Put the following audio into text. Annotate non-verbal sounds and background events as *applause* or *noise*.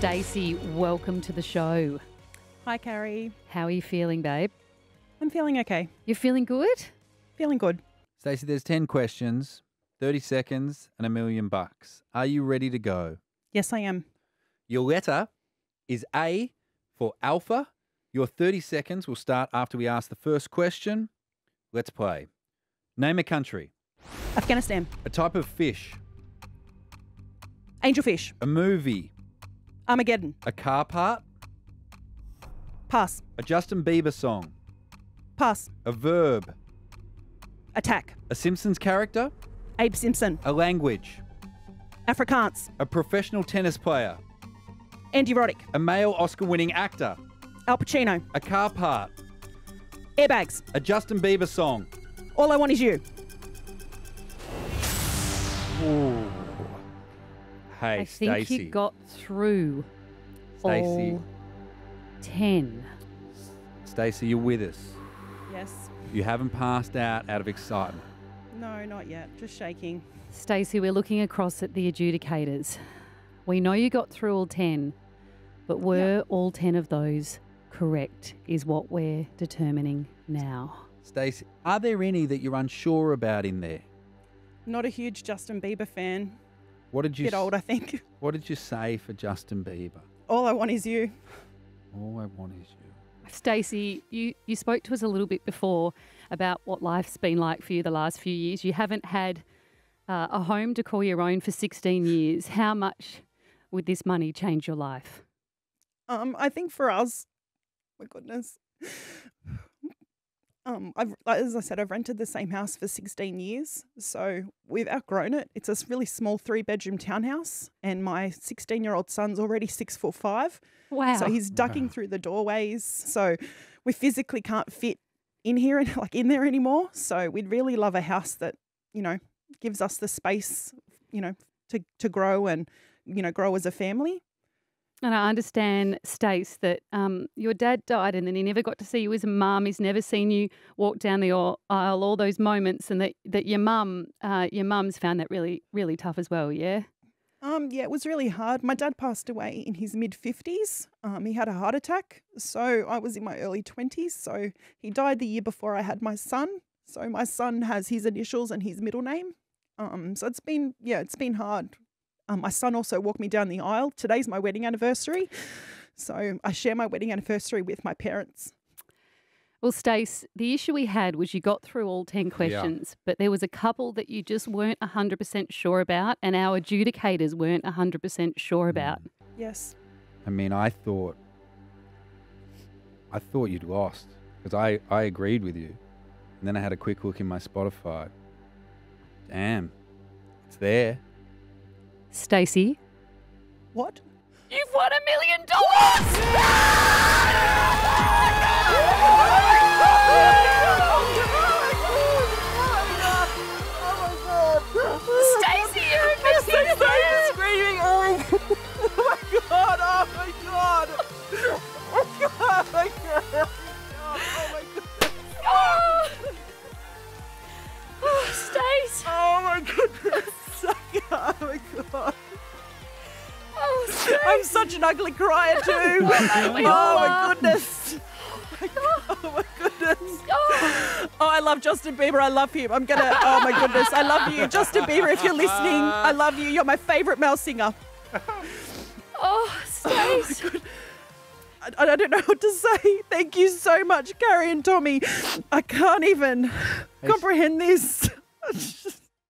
Stacey, welcome to the show. Hi, Carrie. How are you feeling, babe? I'm feeling okay. You're feeling good? Feeling good. Stacey, there's 10 questions, 30 seconds, and a million bucks. Are you ready to go? Yes, I am. Your letter is A for Alpha. Your 30 seconds will start after we ask the first question. Let's play. Name a country, Afghanistan. a type of fish, Angelfish. a movie, Armageddon. a car part, Pass. a Justin Bieber song, Pass. a verb, Attack. a Simpsons character, Abe Simpson. a language, Afrikaans. a professional tennis player, Andy Roddick. a male Oscar winning actor, Al Pacino. a car part, Airbags. a Justin Bieber song. All I want is you. Ooh. Hey, I think Stacey. you got through Stacey. all 10. Stacey, you're with us. Yes. You haven't passed out out of excitement. No, not yet. Just shaking. Stacey, we're looking across at the adjudicators. We know you got through all 10, but were all 10 of those correct, is what we're determining now. Stacey, are there any that you're unsure about in there? Not a huge Justin Bieber fan. What did you Bit old, I think. *laughs* What did you say for Justin Bieber? All I want is you. All I want is you. Stacey, you, you spoke to us a little bit before about what life's been like for you the last few years. You haven't had uh, a home to call your own for 16 years. How much would this money change your life? Um, I think for us, my goodness. Um, I've as I said, I've rented the same house for 16 years, so we've outgrown it. It's a s- really small three bedroom townhouse, and my 16 year old son's already six foot five, Wow. so he's ducking through the doorways. So we physically can't fit in here and *laughs* like in there anymore. So we'd really love a house that you know gives us the space, you know, to to grow and you know grow as a family. And I understand, Stace, that um, your dad died and then he never got to see you as a mum. He's never seen you walk down the aisle, all those moments, and that, that your mum, uh, your mum's found that really, really tough as well, yeah? Um, yeah, it was really hard. My dad passed away in his mid 50s. Um, he had a heart attack. So I was in my early 20s. So he died the year before I had my son. So my son has his initials and his middle name. Um, so it's been, yeah, it's been hard. Um, my son also walked me down the aisle. Today's my wedding anniversary. So I share my wedding anniversary with my parents. Well, Stace, the issue we had was you got through all 10 questions, but there was a couple that you just weren't 100% sure about, and our adjudicators weren't 100% sure about. Yes. I mean, I thought, I thought you'd lost because I, I agreed with you. And then I had a quick look in my Spotify. Damn, it's there. Stacey, What? you've won a million dollars! God! Oh, I'm such an ugly crier too. *laughs* oh my are. goodness! Oh my goodness! Oh. Oh, I love Justin Bieber. I love him. I'm gonna. Oh my goodness! I love you, Justin Bieber. If you're listening, I uh. love you. You're my favorite male singer. Oh, oh Stace! I, I don't know what to say. Thank you so much, Carrie and Tommy. I can't even comprehend this. *laughs*